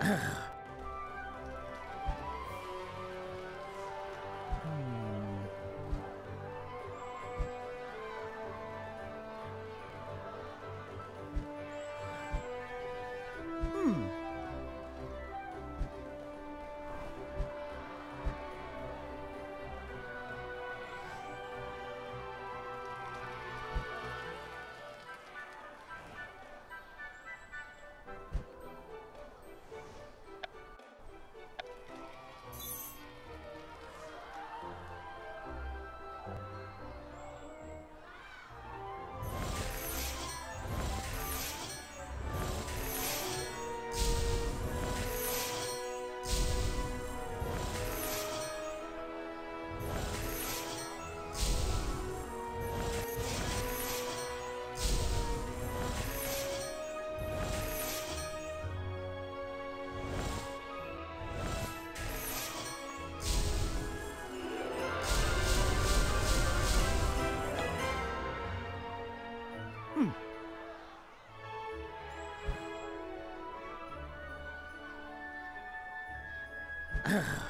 Ugh. hmm.